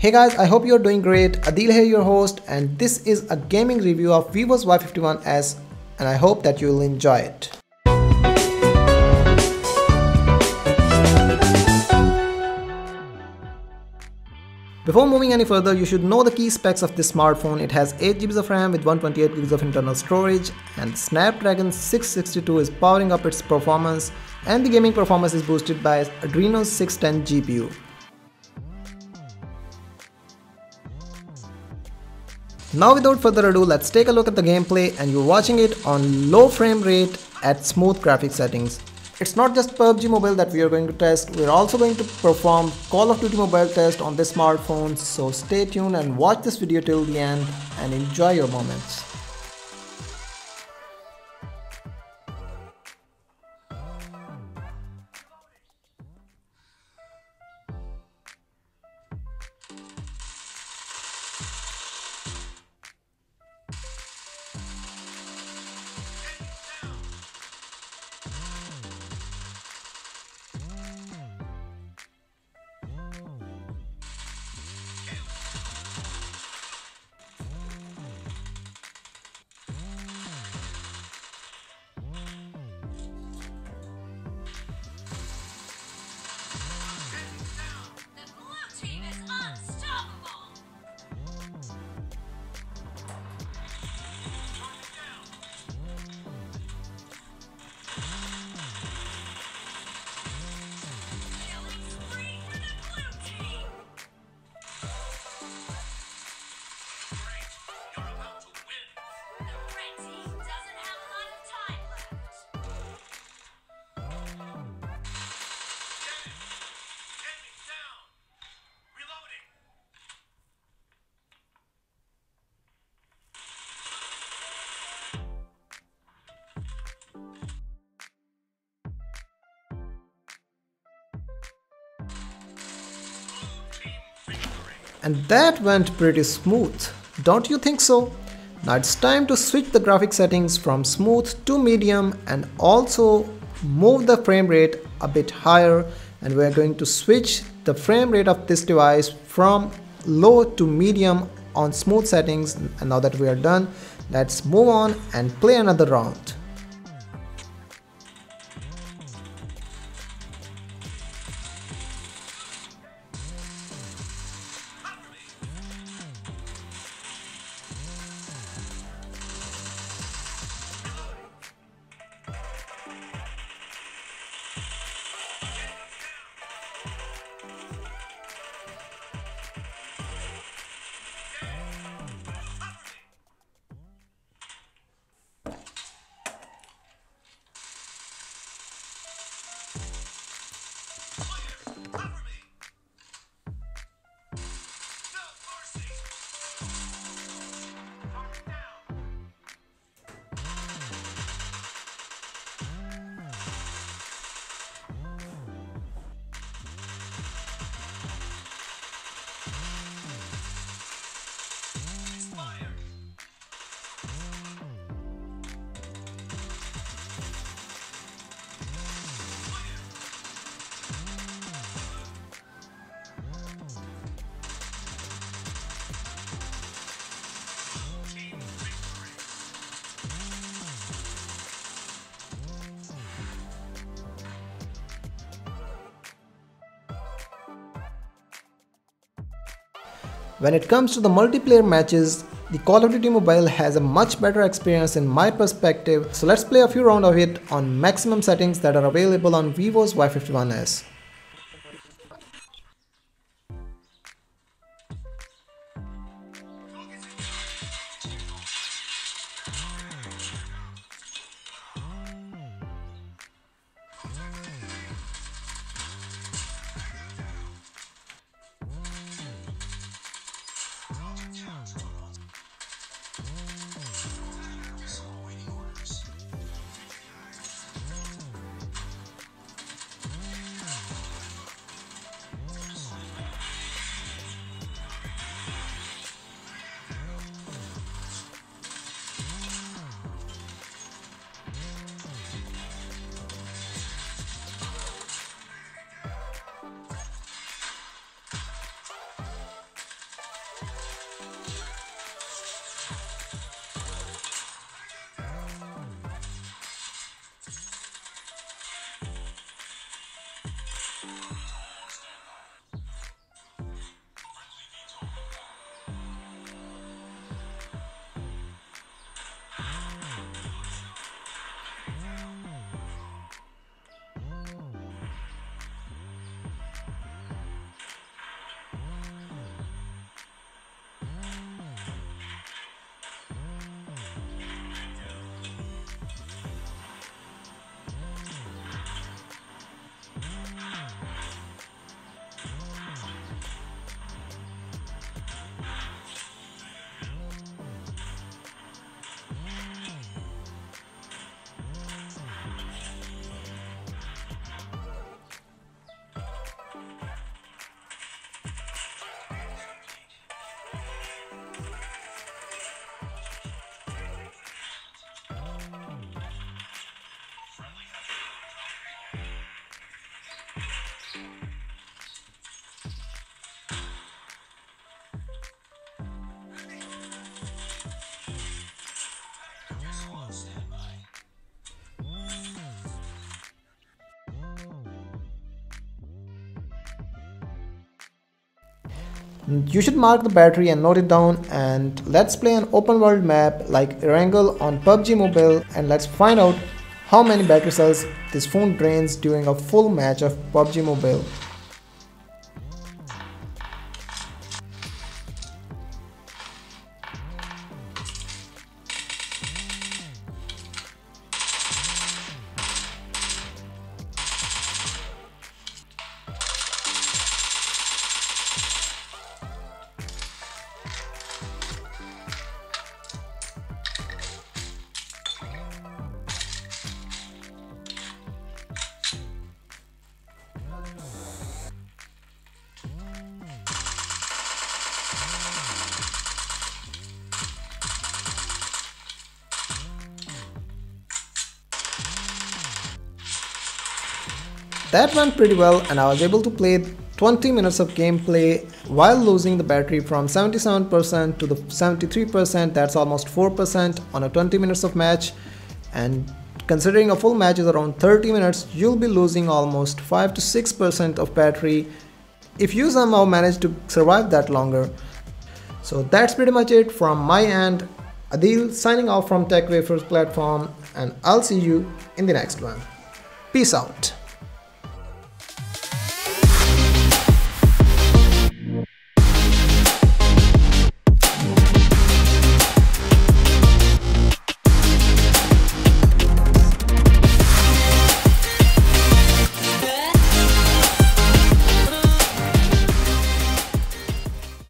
Hey guys, I hope you're doing great. Adeel here, your host, and this is a gaming review of Vivo's Y51s, and I hope that you'll enjoy it. Before moving any further, you should know the key specs of this smartphone. It has 8GB of RAM with 128GB of internal storage and Snapdragon 662 is powering up its performance and the gaming performance is boosted by Adreno 610 GPU. Now without further ado, let's take a look at the gameplay and you're watching it on low frame rate at smooth graphic settings. It's not just PUBG Mobile that we are going to test, we're also going to perform Call of Duty Mobile test on this smartphone, so stay tuned and watch this video till the end and enjoy your moments. And that went pretty smooth, don't you think so? Now it's time to switch the graphic settings from smooth to medium and also move the frame rate a bit higher and we're going to switch the frame rate of this device from low to medium on smooth settings and now that we are done let's move on and play another round. When it comes to the multiplayer matches, the Call of Duty Mobile has a much better experience in my perspective, so let's play a few rounds of it on maximum settings that are available on Vivo's Y51s. Mm, you should mark the battery and note it down and let's play an open world map like Erangel on PUBG Mobile and let's find out how many battery cells this phone drains during a full match of PUBG Mobile. That went pretty well and I was able to play 20 minutes of gameplay while losing the battery from 77% to the 73% that's almost 4% on a 20 minutes of match. And considering a full match is around 30 minutes you'll be losing almost 5 to 6% of battery if you somehow manage to survive that longer. So that's pretty much it from my end. Adeel signing off from TechWafer's platform and I'll see you in the next one. Peace out